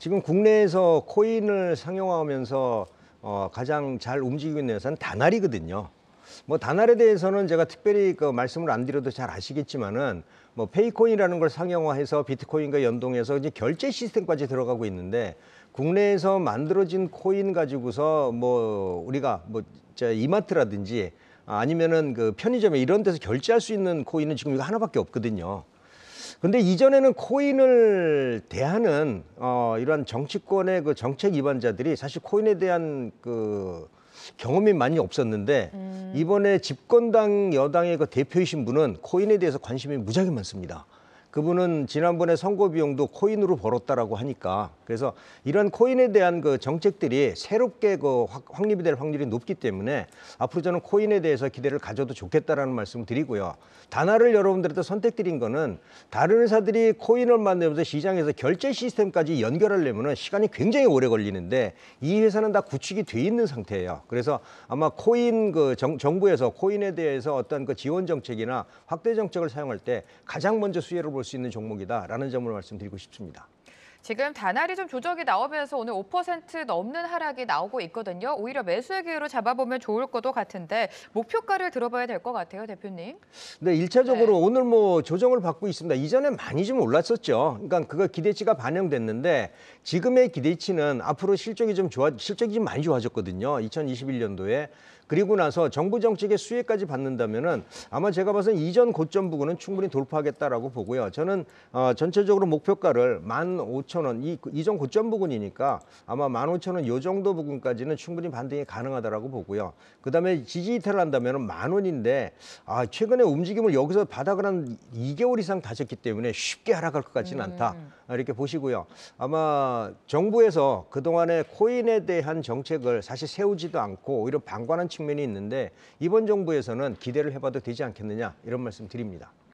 지금 국내에서 코인을 상용화하면서 어, 가장 잘 움직이고 있는 회사는 다날이거든요. 뭐 다날에 대해서는 제가 특별히 그 말씀을 안 드려도 잘 아시겠지만은 뭐 페이코인이라는 걸 상용화해서 비트코인과 연동해서 이제 결제 시스템까지 들어가고 있는데 국내에서 만들어진 코인 가지고서 뭐 우리가 뭐 저 이마트라든지 아니면은 그 편의점에 이런 데서 결제할 수 있는 코인은 지금 이거 하나밖에 없거든요. 근데 이전에는 코인을 대하는 어 이러한 정치권의 그 정책 위반자들이 사실 코인에 대한 그 경험이 많이 없었는데 이번에 집권당 여당의 그 대표이신 분은 코인에 대해서 관심이 무지하게 많습니다. 그분은 지난번에 선거 비용도 코인으로 벌었다라고 하니까 그래서 이런 코인에 대한 그 정책들이 새롭게 그 확- 확립이 될 확률이 높기 때문에 앞으로 저는 코인에 대해서 기대를 가져도 좋겠다라는 말씀을 드리고요. 단화를 여러분들한테 선택드린 거는 다른 회사들이 코인을 만들면서 시장에서 결제 시스템까지 연결하려면 시간이 굉장히 오래 걸리는데 이 회사는 다 구축이 돼 있는 상태예요. 그래서 아마 코인 그 정, 정부에서 코인에 대해서 어떤 그 지원 정책이나 확대 정책을 사용할 때 가장 먼저 수혜를 볼수 있는 종목이다라는 점을 말씀드리고 싶습니다. 지금 다날이 좀 조정이 나오면서 오늘 5% 넘는 하락이 나오고 있거든요. 오히려 매수의 기회로 잡아보면 좋을 것도 같은데 목표가를 들어봐야 될 것 같아요, 대표님. 네, 일차적으로 네. 오늘 뭐 조정을 받고 있습니다. 이전에 많이 좀 올랐었죠. 그러니까 그거 기대치가 반영됐는데 지금의 기대치는 앞으로 실적이 좀 좋아 실적이 좀 많이 좋아졌거든요. 2021년도에 그리고 나서 정부 정책의 수혜까지 받는다면은 아마 제가 봐서는 이전 고점 부근은 충분히 돌파하겠다라고 보고요. 저는 어, 전체적으로 목표가를 15,000원 이 이전 고점 부근이니까 아마 15,000원 요 정도 부근까지는 충분히 반등이 가능하다라고 보고요. 그다음에 지지 이탈을 한다면은 만 원인데 아, 최근에 움직임을 여기서 바닥을 한 2개월 이상 다졌기 때문에 쉽게 하락할 것 같지는 않다. 아, 이렇게 보시고요. 아마 정부에서 그동안에 코인에 대한 정책을 사실 세우지도 않고 오히려 방관한 측면이 있는데 이번 정부에서는 기대를 해봐도 되지 않겠느냐 이런 말씀 드립니다.